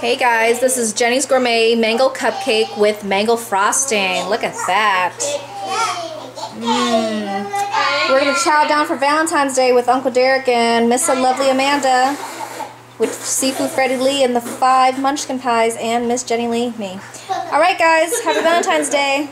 Hey guys, this is Jenny's Gourmet Mango Cupcake with mango frosting. Look at that. Mm. We're going to chow down for Valentine's Day with Uncle Derek and Miss Lovely Amanda with Sifu Freddie Lee and the five Munchkin Pies and Miss Jenny Lee, me. Alright guys, happy Valentine's Day.